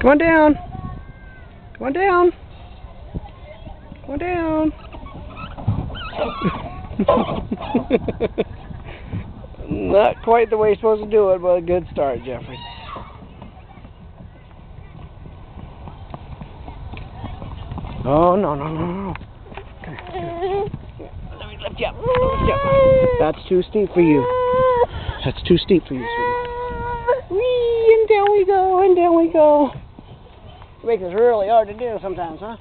Come on down. Come on down. Come on down. Not quite the way you're supposed to do it, but a good start, Geoffrey. Oh, no, no, no, no. Come here, Let me lift you up. Lift you up. That's too steep for you. That's too steep for you, sweetie. Whee, and down we go, and down we go. It makes it really hard to do sometimes, huh?